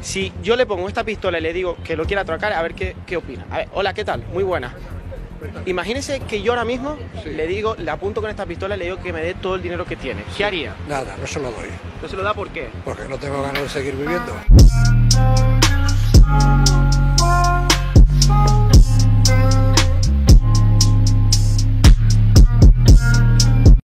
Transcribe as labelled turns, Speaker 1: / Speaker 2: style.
Speaker 1: Si yo le pongo esta pistola y le digo que lo quiera atracar, a ver qué, qué opina. A ver, hola, ¿qué tal? Muy buena. Imagínese que yo ahora mismo le digo, le apunto con esta pistola y le digo que me dé todo el dinero que tiene. ¿Qué haría?
Speaker 2: Nada, no se lo doy,
Speaker 1: ¿No se lo da por qué?
Speaker 2: porque no tengo ganas de seguir viviendo. Ah.